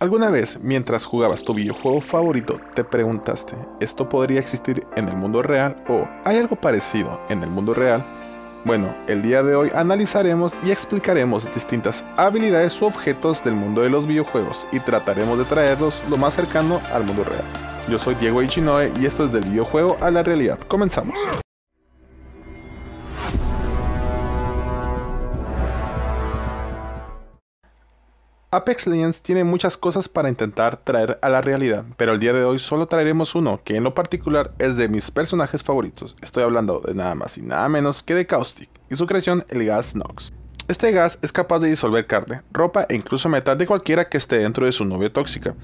¿Alguna vez, mientras jugabas tu videojuego favorito, te preguntaste, ¿esto podría existir en el mundo real o hay algo parecido en el mundo real? Bueno, el día de hoy analizaremos y explicaremos distintas habilidades u objetos del mundo de los videojuegos y trataremos de traerlos lo más cercano al mundo real. Yo soy Diego Ichinoe y esto es del videojuego a la realidad. Comenzamos. Apex Legends tiene muchas cosas para intentar traer a la realidad, pero el día de hoy solo traeremos uno que en lo particular es de mis personajes favoritos. Estoy hablando de nada más y nada menos que de Caustic y su creación el gas Nox. Este gas es capaz de disolver carne, ropa e incluso metal de cualquiera que esté dentro de su novia tóxica.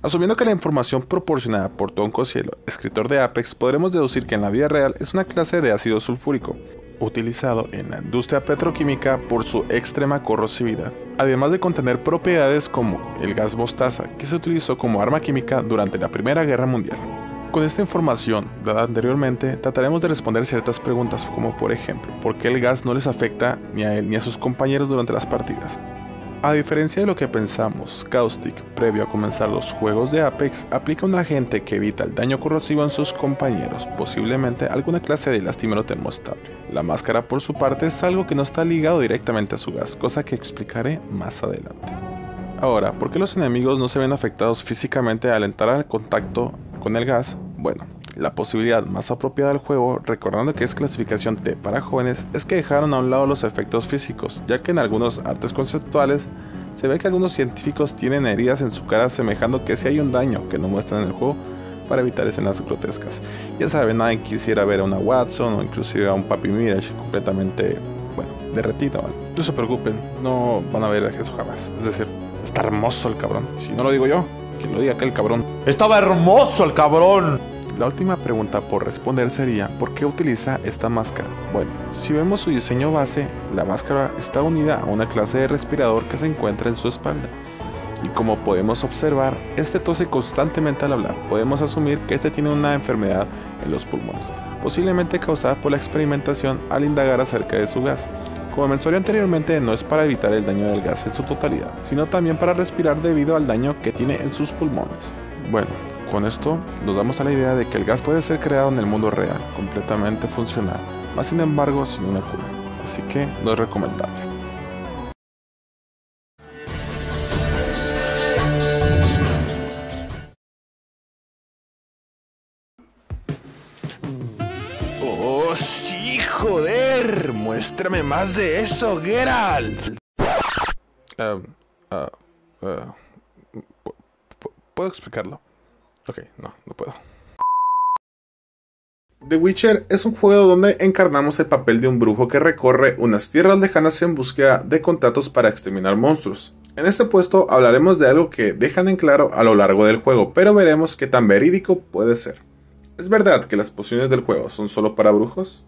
Asumiendo que la información proporcionada por Tonko Cielo, escritor de Apex, podremos deducir que en la vida real es una clase de ácido sulfúrico, utilizado en la industria petroquímica por su extrema corrosividad, además de contener propiedades como el gas mostaza, que se utilizó como arma química durante la Primera Guerra Mundial. Con esta información dada anteriormente, trataremos de responder ciertas preguntas como por ejemplo, ¿por qué el gas no les afecta ni a él ni a sus compañeros durante las partidas? A diferencia de lo que pensamos, Caustic, previo a comenzar los juegos de Apex, aplica un agente que evita el daño corrosivo en sus compañeros, posiblemente alguna clase de lastimero termostable. La máscara por su parte es algo que no está ligado directamente a su gas, cosa que explicaré más adelante. Ahora, ¿por qué los enemigos no se ven afectados físicamente al entrar al contacto con el gas? Bueno, la posibilidad más apropiada del juego, recordando que es clasificación T para jóvenes, es que dejaron a un lado los efectos físicos, ya que en algunos artes conceptuales se ve que algunos científicos tienen heridas en su cara semejando que si hay un daño que no muestran en el juego para evitar escenas grotescas. Ya saben, nadie quisiera ver a una Watson o inclusive a un Papi Mirage completamente, bueno, derretido. No se preocupen, no van a ver eso jamás. Es decir, está hermoso el cabrón. Si no lo digo yo, que lo diga aquel cabrón. Estaba hermoso el cabrón. La última pregunta por responder sería, ¿por qué utiliza esta máscara? Bueno, si vemos su diseño base, la máscara está unida a una clase de respirador que se encuentra en su espalda. Y como podemos observar, este tose constantemente al hablar. Podemos asumir que este tiene una enfermedad en los pulmones, posiblemente causada por la experimentación al indagar acerca de su gas. Como mencioné anteriormente, no es para evitar el daño del gas en su totalidad, sino también para respirar debido al daño que tiene en sus pulmones. Bueno, con esto nos damos a la idea de que el gas puede ser creado en el mundo real, completamente funcional, más sin embargo sin una cura, así que no es recomendable. ¡Oh, sí, joder! ¡Muéstrame más de eso, Geralt! Em, ah, ah, ¿Puedo explicarlo? Ok, no, no puedo. The Witcher es un juego donde encarnamos el papel de un brujo que recorre unas tierras lejanas en búsqueda de contratos para exterminar monstruos. En este puesto hablaremos de algo que dejan en claro a lo largo del juego, pero veremos qué tan verídico puede ser. ¿Es verdad que las pociones del juego son solo para brujos?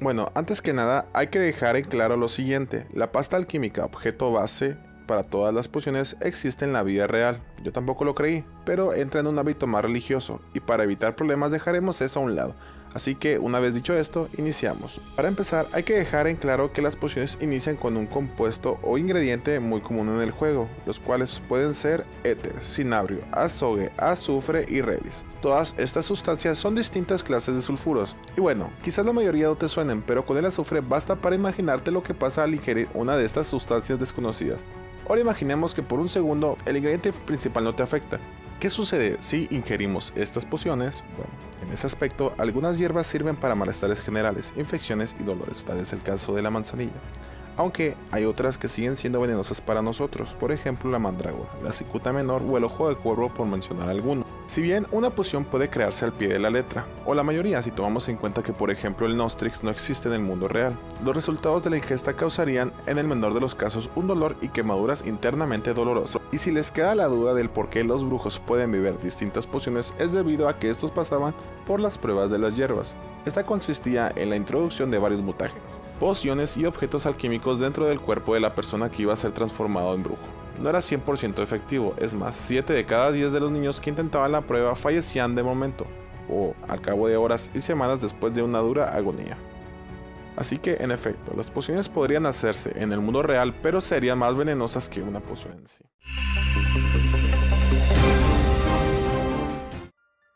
Bueno, antes que nada hay que dejar en claro lo siguiente, la pasta alquímica objeto base para todas las pociones existe en la vida real. Yo tampoco lo creí, pero entra en un hábito más religioso y para evitar problemas dejaremos eso a un lado. Así que una vez dicho esto, iniciamos. Para empezar, hay que dejar en claro que las pociones inician con un compuesto o ingrediente muy común en el juego, los cuales pueden ser éter, cinabrio, azogue, azufre y relis. Todas estas sustancias son distintas clases de sulfuros. Y bueno, quizás la mayoría no te suenen, pero con el azufre basta para imaginarte lo que pasa al ingerir una de estas sustancias desconocidas. Ahora imaginemos que por un segundo el ingrediente principal no te afecta. ¿Qué sucede si ingerimos estas pociones? Bueno, en ese aspecto, algunas hierbas sirven para malestares generales, infecciones y dolores, tal es el caso de la manzanilla. Aunque hay otras que siguen siendo venenosas para nosotros, por ejemplo la mandrágora, la cicuta menor o el ojo de cuervo por mencionar alguno. Si bien una poción puede crearse al pie de la letra, o la mayoría si tomamos en cuenta que por ejemplo el Nostrix no existe en el mundo real, los resultados de la ingesta causarían en el menor de los casos un dolor y quemaduras internamente dolorosos. Y si les queda la duda del por qué los brujos pueden beber distintas pociones es debido a que estos pasaban por las pruebas de las hierbas. Esta consistía en la introducción de varios mutágenos, pociones y objetos alquímicos dentro del cuerpo de la persona que iba a ser transformado en brujo no era 100% efectivo, es más, 7 de cada 10 de los niños que intentaban la prueba fallecían de momento, o al cabo de horas y semanas después de una dura agonía. Así que, en efecto, las pociones podrían hacerse en el mundo real, pero serían más venenosas que una poción en sí.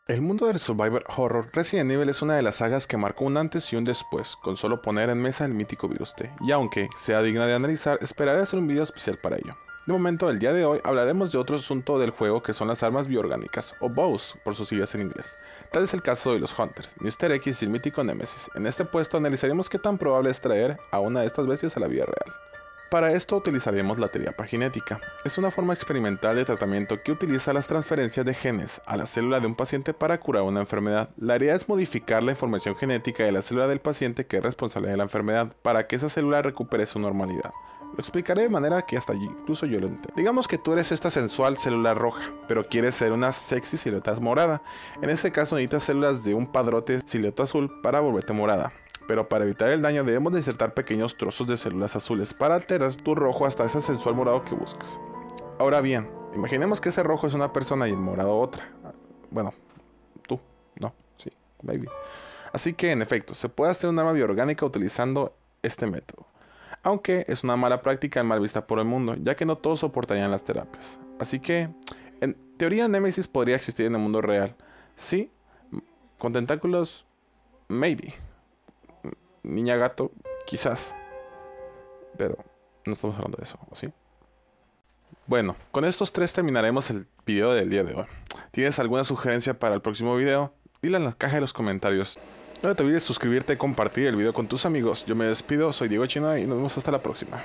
El mundo del survivor horror Resident Evil es una de las sagas que marcó un antes y un después, con solo poner en mesa el mítico virus T, y aunque sea digna de analizar, esperaré hacer un video especial para ello. De momento, el día de hoy hablaremos de otro asunto del juego que son las armas bioorgánicas, o bows por sus siglas en inglés. Tal es el caso de los Hunters, Mr. X y el mítico Nemesis. En este puesto analizaremos qué tan probable es traer a una de estas bestias a la vida real. Para esto utilizaremos la terapia genética. Es una forma experimental de tratamiento que utiliza las transferencias de genes a la célula de un paciente para curar una enfermedad. La idea es modificar la información genética de la célula del paciente que es responsable de la enfermedad para que esa célula recupere su normalidad. Lo explicaré de manera que hasta incluso yo lo entiendo. Digamos que tú eres esta sensual célula roja, pero quieres ser una sexy silueta morada. En ese caso necesitas células de un padrote silueta azul para volverte morada pero para evitar el daño debemos de insertar pequeños trozos de células azules para alterar tu rojo hasta ese sensual morado que buscas. Ahora bien, imaginemos que ese rojo es una persona y el morado otra. Bueno, tú, no, sí, maybe. Así que en efecto, se puede hacer un arma bioorgánica utilizando este método. Aunque es una mala práctica mal vista por el mundo, ya que no todos soportarían las terapias. Así que, en teoría, Nemesis podría existir en el mundo real. Sí, con tentáculos, maybe niña gato, quizás. Pero no estamos hablando de eso, ¿o sí? Bueno, con estos tres terminaremos el video del día de hoy. ¿Tienes alguna sugerencia para el próximo video? Dile en la caja de los comentarios. No te olvides suscribirte y compartir el video con tus amigos. Yo me despido, soy Diego Chino y nos vemos hasta la próxima.